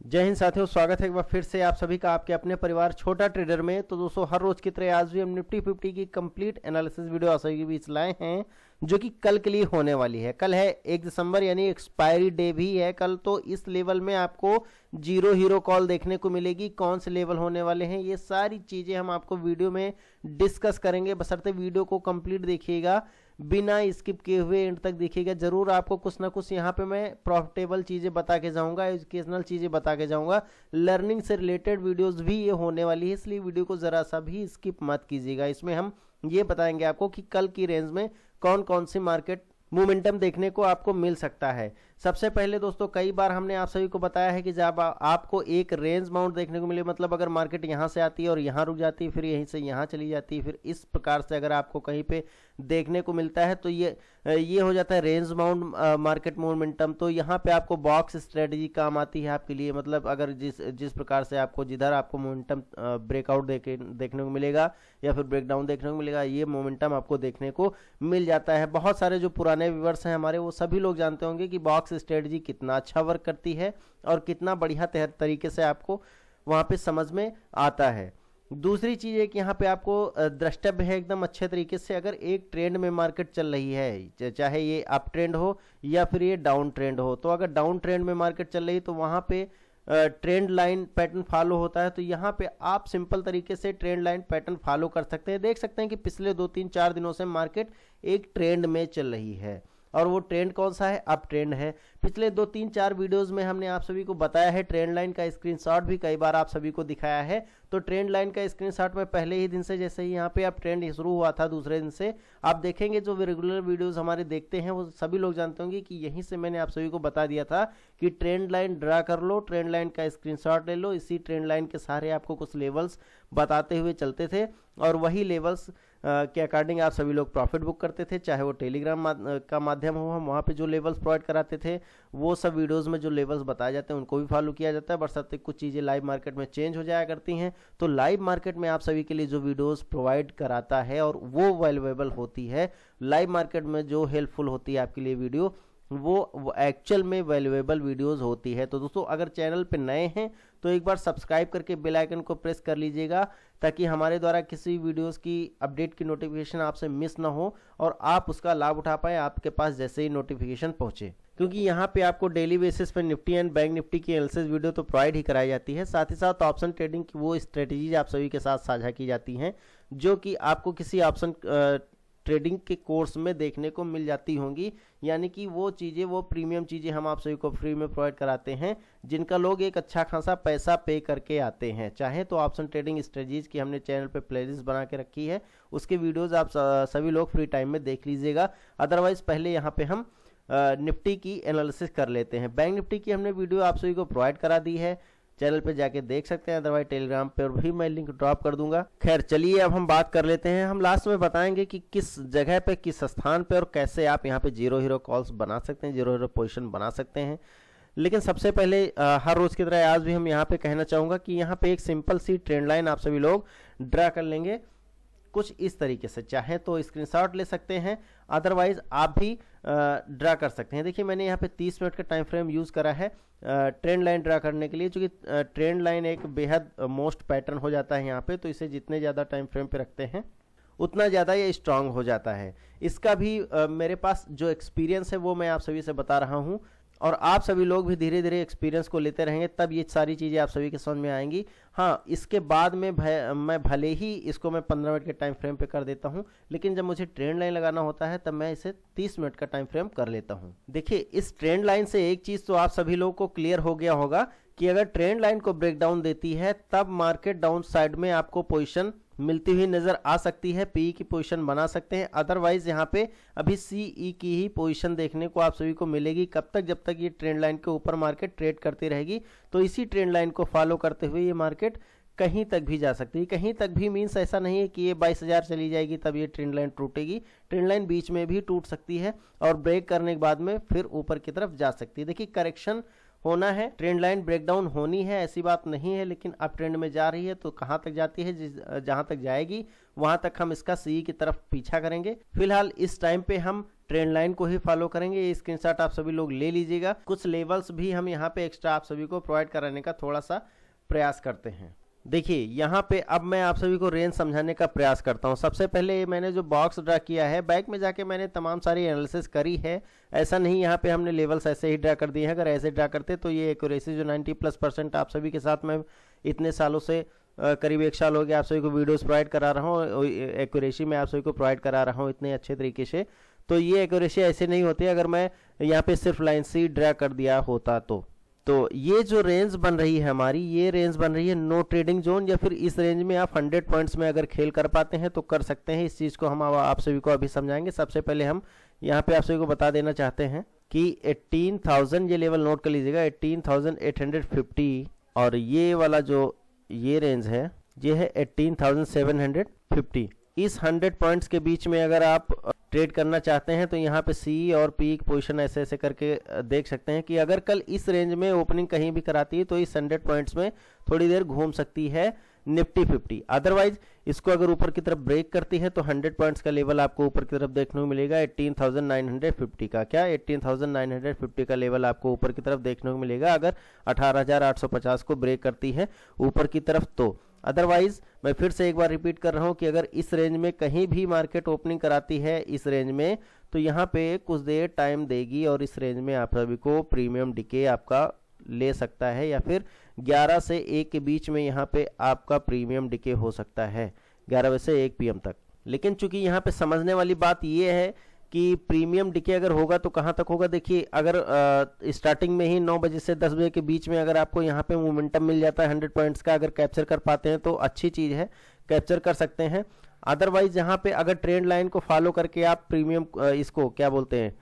जय हिंद साथियों, स्वागत है एक बार फिर से आप सभी का आपके अपने परिवार छोटा ट्रेडर में। तो दोस्तों, हर रोज की तरह आज भी हम निफ्टी फिफ्टी की कंप्लीट एनालिसिस वीडियो आप सभी के बीच लाए हैं, जो कि कल के लिए होने वाली है। कल है एक दिसंबर, यानी एक्सपायरी डे भी है कल तो इस लेवल में आपको ज़ीरो हीरो कॉल देखने को मिलेगी, कौन से लेवल होने वाले हैं, ये सारी चीज़ें हम आपको वीडियो में डिस्कस करेंगे। बसरते वीडियो को कंप्लीट देखिएगा। बिना स्किप किए हुए एंड तक देखिएगा, ज़रूर आपको कुछ ना कुछ यहाँ पे मैं प्रॉफिटेबल चीज़ें बता के जाऊँगा एजुकेशनल चीज़ें बता के जाऊँगा। लर्निंग से रिलेटेड वीडियोज़ भी ये होने वाली है, इसलिए वीडियो को ज़रा सा भी स्किप मत कीजिएगा। इसमें हम ये बताएँगे आपको कि कल की रेंज में कौन कौन सी मार्केट मोमेंटम देखने को आपको मिल सकता है। सबसे पहले दोस्तों, कई बार हमने आप सभी को बताया है कि जब आपको एक रेंज माउंट देखने को मिले मतलब अगर मार्केट यहाँ से आती है और यहाँ रुक जाती है, फिर यहीं से यहाँ चली जाती है, फिर इस प्रकार से अगर आपको कहीं पे देखने को मिलता है तो ये ये हो जाता है रेंज माउंट मार्केट मोमेंटम तो यहाँ पे आपको बॉक्स स्ट्रेटजी काम आती है आपके लिए मतलब अगर जिस जिस प्रकार से आपको, जिधर आपको मोमेंटम ब्रेकआउट देखे, देखने को मिलेगा या फिर ब्रेकडाउन देखने को मिलेगा, ये मोमेंटम आपको देखने को मिल जाता है। बहुत सारे जो पुराने व्यूवर्स हैं हमारे, वो सभी लोग जानते होंगे कि बॉक्स स्ट्रेटजी कितना अच्छा वर्क करती है और कितना बढ़िया तरीके से आपको वहाँ पे समझ में आता है। दूसरी चीज़ है कि यहाँ पे आपको द्रष्टव्य है एकदम अच्छे तरीके से अगर एक ट्रेंड में मार्केट चल रही है चाहे ये अप ट्रेंड हो या फिर ये डाउन ट्रेंड हो तो अगर डाउन ट्रेंड में मार्केट चल रही है तो वहाँ पे ट्रेंड लाइन पैटर्न फॉलो होता है तो यहाँ पे आप सिंपल तरीके से ट्रेंड लाइन पैटर्न फॉलो कर सकते हैं। देख सकते हैं कि पिछले दो तीन चार दिनों से मार्केट एक ट्रेंड में चल रही है। और वो ट्रेंड कौन सा है? अप ट्रेंड है। पिछले दो, तीन, चार वीडियोस में हमने आप सभी को बताया है ट्रेंड लाइन का स्क्रीनशॉट भी कई बार आप सभी को दिखाया है। तो ट्रेंड लाइन का स्क्रीनशॉट में पहले ही दिन से जैसे ही यहाँ पे अब ट्रेंड शुरू हुआ था दूसरे दिन से, आप देखेंगे जो रेगुलर वीडियोज़ हमारे देखते हैं, वो सभी लोग जानते होंगे कि यहीं से मैंने आप सभी को बता दिया था कि ट्रेंड लाइन ड्रा कर लो ट्रेंड लाइन का स्क्रीन ले लो। इसी ट्रेंड लाइन के सहारे आपको कुछ लेवल्स बताते हुए चलते थे और वही लेवल्स के अकॉर्डिंग आप सभी लोग प्रॉफिट बुक करते थे, चाहे वो टेलीग्राम का माध्यम हो, हम वहाँ पे जो लेवल्स प्रोवाइड कराते थे, वो सब वीडियोस में जो लेवल्स बताए जाते हैं, उनको भी फॉलो किया जाता है। बरसात कुछ चीज़ें लाइव मार्केट में चेंज हो जाया करती हैं। तो लाइव मार्केट में आप सभी के लिए जो वीडियोज़ प्रोवाइड कराता है और वो अवेलेबल होती है, लाइव मार्केट में जो हेल्पफुल होती है आपके लिए वीडियो, वो एक्चुअल में वैल्यूएबल वीडियोस होती है। तो दोस्तों, अगर चैनल पे नए हैं तो एक बार सब्सक्राइब करके बेल आइकन को प्रेस कर लीजिएगा ताकि हमारे द्वारा किसी भी वीडियोस की अपडेट की नोटिफिकेशन आपसे मिस ना हो और आप उसका लाभ उठा पाए, आपके पास जैसे ही नोटिफिकेशन पहुँचे। क्योंकि यहाँ पे आपको डेली बेसिस पे निफ्टी एंड बैंक निफ्टी की एनालिसिस वीडियो तो प्रोवाइड ही कराई जाती है। साथ ही साथ ऑप्शन ट्रेडिंग की वो स्ट्रेटेजीज आप सभी के साथ साझा की जाती हैं, जो कि आपको किसी ऑप्शन ट्रेडिंग के कोर्स में देखने को मिल जाती होंगी। यानी कि वो चीज़ें, वो प्रीमियम चीज़ें हम आप सभी को फ्री में प्रोवाइड कराते हैं, जिनका लोग एक अच्छा खासा पैसा पे करके आते हैं। चाहे तो ऑप्शन ट्रेडिंग स्ट्रेटजीज की हमने चैनल पे प्लेलिस्ट बना के रखी है। उसके वीडियोज़ आप सभी लोग फ्री टाइम में देख लीजिएगा। अदरवाइज़ पहले यहाँ पे हम निफ्टी की एनालिसिस कर लेते हैं। बैंक निफ्टी की हमने वीडियो आप सभी को प्रोवाइड करा दी है। चैनल पे जाके देख सकते हैं अदरवाइज़ टेलीग्राम पर भी मैं लिंक ड्रॉप कर दूँगा। खैर चलिए अब हम बात कर लेते हैं। हम लास्ट में बताएँगे कि किस जगह पे किस स्थान पे और कैसे आप यहाँ पे ज़ीरो हीरो कॉल्स बना सकते हैं ज़ीरो हीरो पोजिशन बना सकते हैं। लेकिन सबसे पहले आ, हर रोज की तरह आज भी हम यहाँ पे कहना चाहूँगा कि यहाँ पे एक सिंपल सी ट्रेंड लाइन आप सभी लोग ड्रा कर लेंगे। कुछ इस तरीके से। चाहे तो स्क्रीनशॉट ले सकते हैं अदरवाइज़ आप भी ड्रा कर सकते हैं। देखिए मैंने यहाँ पे 30 मिनट का टाइम फ्रेम यूज़ करा है ट्रेंड लाइन ड्रा करने के लिए चूँकि ट्रेंड लाइन एक बेहद मोस्ट पैटर्न हो जाता है यहाँ पे तो इसे जितने ज़्यादा टाइम फ्रेम पे रखते हैं उतना ज़्यादा ये स्ट्रांग हो जाता है। इसका भी आ, मेरे पास जो एक्सपीरियंस है वो मैं आप सभी से बता रहा हूँ। और आप सभी लोग भी धीरे धीरे एक्सपीरियंस को लेते रहेंगे, तब ये सारी चीज़ें आप सभी के समझ में आएँगी। हाँ इसके बाद में मैं भले ही इसको मैं पंद्रह मिनट के टाइम फ्रेम पे कर देता हूँ, लेकिन जब मुझे ट्रेंड लाइन लगाना होता है, तब मैं इसे तीस मिनट का टाइम फ्रेम कर लेता हूँ। देखिए, इस ट्रेंड लाइन से एक चीज़ तो आप सभी लोग को क्लियर हो गया होगा कि अगर ट्रेंड लाइन को ब्रेक डाउन देती है, तब मार्केट डाउन साइड में आपको पोजिशन मिलती हुई नज़र आ सकती है पी की पोजीशन बना सकते हैं। अदरवाइज़ यहाँ पे अभी सीई की ही पोजीशन देखने को आप सभी को मिलेगी। कब तक? जब तक ये ट्रेंड लाइन के ऊपर मार्केट ट्रेड करती रहेगी तो इसी ट्रेंड लाइन को फॉलो करते हुए ये मार्केट कहीं तक भी जा सकती है। कहीं तक भी मीन्स ऐसा नहीं है कि ये बाईस हज़ार चली जाएगी, तब ये ट्रेंड लाइन टूटेगी। ट्रेंड लाइन बीच में भी टूट सकती है और ब्रेक करने के बाद में फिर ऊपर की तरफ़ जा सकती है। देखिए करेक्शन होना है ट्रेंड लाइन ब्रेकडाउन होनी है, ऐसी बात नहीं है, लेकिन अब ट्रेंड में जा रही है तो कहाँ तक जाती है जहाँ तक जाएगी, वहाँ तक हम इसका सीई की तरफ़ पीछा करेंगे। फ़िलहाल इस टाइम पे हम ट्रेंड लाइन को ही फॉलो करेंगे, ये स्क्रीनशॉट आप सभी लोग ले लीजिएगा। कुछ लेवल्स भी हम यहाँ पे एक्स्ट्रा आप सभी को प्रोवाइड कराने का थोड़ा सा प्रयास करते हैं। देखिए, यहाँ पे अब मैं आप सभी को रेंज समझाने का प्रयास करता हूँ। सबसे पहले मैंने जो बॉक्स ड्रा किया है बैक में जाके मैंने तमाम सारी एनालिसिस करी है। ऐसा नहीं यहाँ पे हमने लेवल्स ऐसे ही ड्रा कर दिए हैं। अगर ऐसे ड्रा करते तो ये एक्यूरेसी जो 90 प्लस परसेंट आप सभी के साथ मैं इतने सालों से करीब एक साल हो गया आप सभी को वीडियोस प्रोवाइड करा रहा हूँ एक्यूरेसी में आप सभी को प्रोवाइड करा रहा हूँ इतने अच्छे तरीके से। तो ये एक्यूरेसी ऐसे नहीं होती अगर मैं यहाँ पे सिर्फ़ लाइन सी ड्रा कर दिया होता तो। तो ये जो रेंज बन रही है हमारी ये रेंज बन रही है नो ट्रेडिंग जोन या फिर इस रेंज में आप 100 पॉइंट्स में अगर खेल कर पाते हैं तो कर सकते हैं। इस चीज़ को हम आप सभी को अभी समझाएँगे। सबसे पहले हम यहाँ पे आप सभी को बता देना चाहते हैं कि 18,000 ये लेवल नोट कर लीजिएगा। 18,850 और ये वाला जो ये रेंज है ये है 18,750 इस 100 पॉइंट्स के बीच में अगर आप ट्रेड करना चाहते हैं तो यहाँ पे सी और पीक पोजीशन ऐसे ऐसे करके देख सकते हैं कि अगर कल इस रेंज में ओपनिंग कहीं भी कराती है तो इस 100 पॉइंट्स में थोड़ी देर घूम सकती है निफ्टी 50 अदरवाइज़ इसको अगर ऊपर की तरफ़ ब्रेक करती है तो 100 पॉइंट्स का लेवल आपको ऊपर की तरफ़ देखने को मिलेगा 18,950 का. क्या? 18,950 का लेवल आपको ऊपर की तरफ़ देखने को मिलेगा अगर 18,850 को ब्रेक करती है ऊपर की तरफ़ तो. अदरवाइज़ मैं फिर से एक बार रिपीट कर रहा हूँ कि अगर इस रेंज में कहीं भी मार्केट ओपनिंग कराती है इस रेंज में तो यहाँ पे कुछ देर टाइम देगी और इस रेंज में आप सभी को प्रीमियम डिके आपका ले सकता है या फिर 11 से 1 के बीच में यहाँ पे आपका प्रीमियम डिके हो सकता है। 11 बजे से 1 पीएम तक। लेकिन चूँकि यहाँ पे समझने वाली बात ये है कि प्रीमियम डिके अगर होगा तो कहाँ तक होगा? देखिए, अगर स्टार्टिंग में ही 9 बजे से 10 बजे के बीच में अगर आपको यहाँ पे मोमेंटम मिल जाता है 100 पॉइंट्स का अगर कैप्चर कर पाते हैं तो अच्छी चीज़ है कैप्चर कर सकते हैं। अदरवाइज़ यहाँ पे अगर ट्रेंड लाइन को फॉलो करके आप प्रीमियम इसको क्या बोलते हैं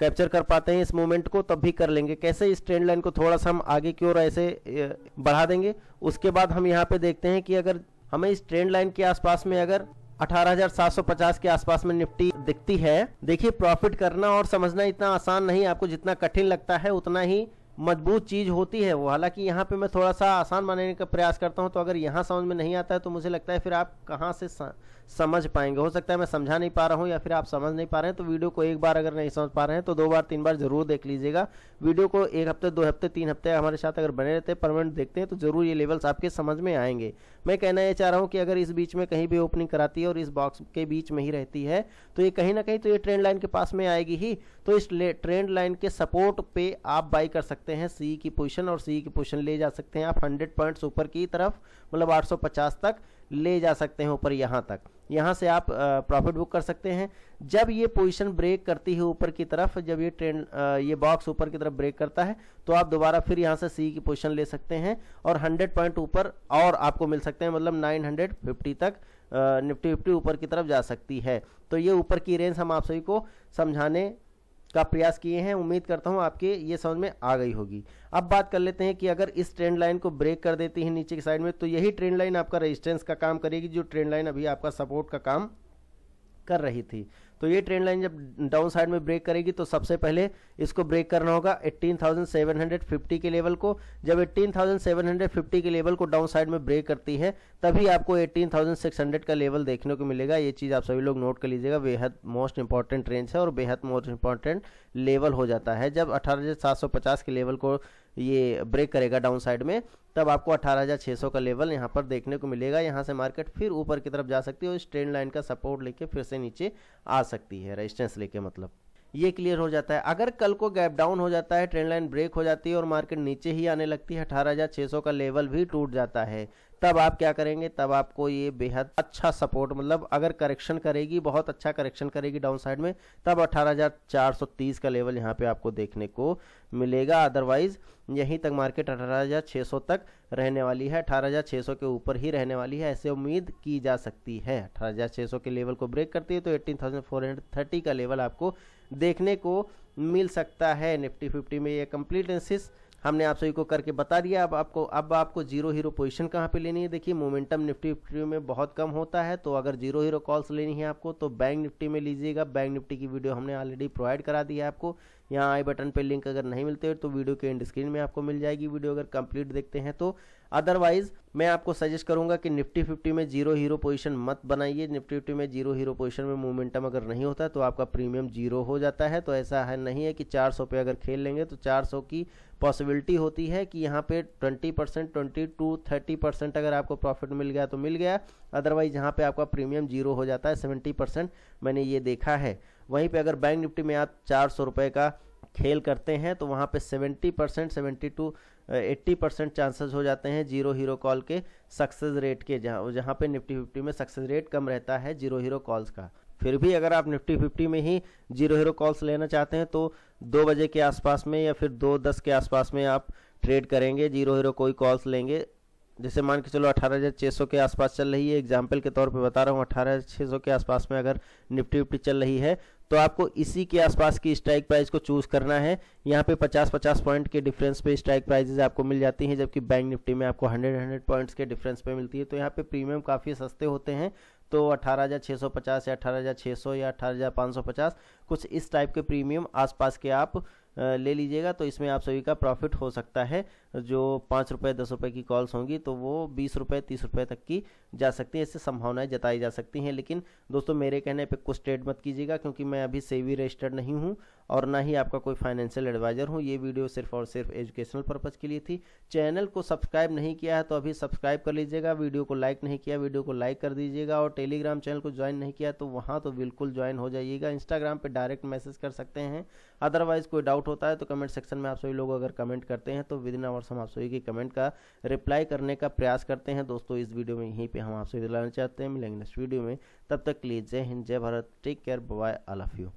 कैप्चर कर पाते हैं इस मोमेंट को, तब भी कर लेंगे। कैसे इस ट्रेंड लाइन को थोड़ा सा हम आगे की ओर ऐसे बढ़ा देंगे? उसके बाद हम यहाँ पे देखते हैं कि अगर हमें इस ट्रेंड लाइन के आसपास में अगर 18,750 के आसपास में निफ्टी दिखती है। देखिए प्रॉफिट करना और समझना इतना आसान नहीं आपको जितना कठिन लगता है उतना ही मज़बूत चीज़ होती है वो। हालाँकि यहाँ पे मैं थोड़ा सा आसान बनाने का प्रयास करता हूँ तो अगर यहाँ समझ में नहीं आता है तो मुझे लगता है फिर आप कहाँ से समझ पाएँगे। हो सकता है मैं समझा नहीं पा रहा हूँ या फिर आप समझ नहीं पा रहे हैं तो वीडियो को एक बार अगर नहीं समझ पा रहे हैं तो दो बार, तीन बार ज़रूर देख लीजिएगा। वीडियो को एक हफ़्ते, दो हफ़्ते, तीन हफ़्ते हमारे साथ अगर बने रहते हैं, परमानेंट देखते हैं तो ज़रूर ये लेवल्स आपके समझ में आएँगे। मैं कहना ये चाह रहा हूँ कि अगर इस बीच में कहीं भी ओपनिंग कराती है और इस बॉक्स के बीच में ही रहती है तो ये कहीं ना कहीं तो ये ट्रेंड लाइन के पास में आएगी ही। तो इस ट्रेंड लाइन के सपोर्ट पे आप बाई कर सकते हैं सी की पोजिशन और सी की पोजिशन ले जा सकते हैं। आप हंड्रेड पॉइंट्स ऊपर की तरफ़ मतलब आठ तक ले जा सकते हैं ऊपर यहाँ तक। यहाँ से आप प्रॉफिट बुक कर सकते हैं। जब ये पोजीशन ब्रेक करती है ऊपर की तरफ़, जब ये ट्रेंड ये बॉक्स ऊपर की तरफ़ ब्रेक करता है तो आप दोबारा फिर यहाँ से सी की पोजीशन ले सकते हैं और 100 पॉइंट ऊपर और आपको मिल सकते हैं मतलब 950 तक निफ्टी फिफ्टी ऊपर की तरफ़ जा सकती है। तो ये ऊपर की रेंज हम आप सभी को समझाने का प्रयास किए हैं, उम्मीद करता हूँ आपके ये समझ में आ गई होगी। अब बात कर लेते हैं कि अगर इस ट्रेंड लाइन को ब्रेक कर देती है नीचे की साइड में तो यही ट्रेंड लाइन आपका रेजिस्टेंस का काम करेगी, जो ट्रेंड लाइन अभी आपका सपोर्ट का काम कर रही थी। तो ये ट्रेंड लाइन जब डाउन साइड में ब्रेक करेगी तो सबसे पहले इसको ब्रेक करना होगा 18,750 के लेवल को। जब 18,750 के लेवल को डाउन साइड में ब्रेक करती है तभी आपको 18,600 का लेवल देखने को मिलेगा। ये चीज़ आप सभी लोग नोट कर लीजिएगा। बेहद मोस्ट इंपॉर्टेंट रेंज है और बेहद मोस्ट इंपॉर्टेंट लेवल हो जाता है। जब अठारह के लेवल को ये ब्रेक करेगा डाउन साइड में तब आपको 18,600 का लेवल यहाँ पर देखने को मिलेगा। यहाँ से मार्केट फिर ऊपर की तरफ़ जा सकती है और इस ट्रेंड लाइन का सपोर्ट लेके फिर से नीचे आ सकती है रेजिस्टेंस लेके मतलब। ये क्लियर हो जाता है। अगर कल को गैप डाउन हो जाता है ट्रेंड लाइन ब्रेक हो जाती है और मार्केट नीचे ही आने लगती है 18,600 का लेवल भी टूट जाता है। तब आप क्या करेंगे? तब आपको ये बेहद अच्छा सपोर्ट मतलब अगर करेक्शन करेगी बहुत अच्छा करेक्शन करेगी डाउन साइड में तब 18,430 का लेवल यहाँ पे आपको देखने को मिलेगा। अदरवाइज़ यहीं तक मार्केट 18,600 तक रहने वाली है 18,600 के ऊपर ही रहने वाली है ऐसे उम्मीद की जा सकती है। 18,600 के लेवल को ब्रेक करती है तो 18,430 का लेवल आपको देखने को मिल सकता है। निफ्टी फिफ्टी में ये कंप्लीट एनालिसिस हमने आप सभी को करके बता दिया। अब आपको अब आपको ज़ीरो हीरो पोजीशन कहाँ पे लेनी है? देखिए मोमेंटम निफ्टी फिफ्टी में बहुत कम होता है तो अगर ज़ीरो हीरो कॉल्स लेनी है आपको तो बैंक निफ्टी में लीजिएगा। बैंक निफ्टी की वीडियो हमने ऑलरेडी प्रोवाइड करा दी है आपको। यहाँ आई बटन पे लिंक अगर नहीं मिलते तो वीडियो के एंड स्क्रीन में आपको मिल जाएगी वीडियो अगर कंप्लीट देखते हैं तो। अदरवाइज़ मैं आपको सजेस्ट करूँगा कि निफ्टी फिफ्टी में ज़ीरो हीरो पोजीशन मत बनाइए। निफ्टी फिफ्टी में ज़ीरो हीरो पोजीशन में मोमेंटम अगर नहीं होता तो आपका प्रीमियम ज़ीरो हो जाता है। तो ऐसा है नहीं है कि 400 पे अगर खेल लेंगे तो 400 की पॉसिबिलिटी होती है कि यहाँ पे 20 percent twenty to thirty percent अगर आपको प्रॉफिट मिल गया तो मिल गया। अदरवाइज़ यहाँ पे आपका प्रीमियम ज़ीरो हो जाता है सेवेंटी परसेंट मैंने ये देखा है। वहीं पे अगर बैंक निफ्टी में आप चार सौ रुपये का खेल करते हैं तो वहाँ पे 70 percent, seventy to eighty percent chances हो जाते हैं ज़ीरो हीरो कॉल के सक्सेस रेट के, जहाँ जहाँ पे निफ्टी फिफ्टी में सक्सेस रेट कम रहता है ज़ीरो हीरो कॉल्स का। फिर भी अगर आप निफ्टी फिफ्टी में ही ज़ीरो हीरो कॉल्स लेना चाहते हैं तो दो बजे के आसपास में या फिर दो दस के आसपास में आप ट्रेड करेंगे, ज़ीरो हीरो कोई कॉल्स लेंगे जैसे मान के चलो अठारह हज़ार छः सौ के आसपास चल रही है। एग्ज़ाम्पल के तौर पे बता रहा हूँ, अठारह हज़ार छः सौ के आसपास में अगर निफ्टी विफ्टी चल रही है तो आपको इसी के आसपास की स्ट्राइक प्राइस को चूज़ करना है। यहाँ पे 50-50 पॉइंट के डिफरेंस पे स्ट्राइक प्राइजेज आपको मिल जाती हैं, जबकि बैंक निफ्टी में आपको 100-100 पॉइंट्स के डिफरेंस पे मिलती है। तो यहाँ पे प्रीमियम काफ़ी सस्ते होते हैं। तो अठारह या अठारह या अठारह कुछ इस टाइप के प्रीमियम आसपास के आप ले लीजिएगा तो इसमें आप सभी का प्रॉफिट हो सकता है। जो पाँच रुपये दस रुपये की कॉल्स होंगी तो वो बीस रुपये तीस रुपये तक की जा सकती है। इससे संभावनाएँ जताई जा सकती हैं, लेकिन दोस्तों, मेरे कहने पे कुछ ट्रेड मत कीजिएगा, क्योंकि मैं अभी सेवी रजिस्टर्ड नहीं हूँ और ना ही आपका कोई फाइनेंशियल एडवाइजर हूँ। ये वीडियो सिर्फ़ और सिर्फ़ एजुकेशनल पर्पज़ के लिए थी। चैनल को सब्सक्राइब नहीं किया है तो अभी सब्सक्राइब कर लीजिएगा। वीडियो को लाइक नहीं किया वीडियो को लाइक कर दीजिएगा और टेलीग्राम चैनल को ज्वाइन नहीं किया तो वहाँ तो बिल्कुल ज्वाइन हो जाइएगा। इंस्टाग्राम पर डायरेक्ट मैसेज कर सकते हैं। अदरवाइज़ कोई डाउट होता है तो कमेंट सेक्शन में आप सभी लोग अगर कमेंट करते हैं तो विद इन आवर्स हम आप सभी की कमेंट का रिप्लाई करने का प्रयास करते हैं। दोस्तों, इस वीडियो में यहीं पे हम आपसे दिलाना चाहते हैं। मिलेंगे नेक्स्ट वीडियो में। तब तक लिए जय हिंद, जय Bharat. Take care bye all of you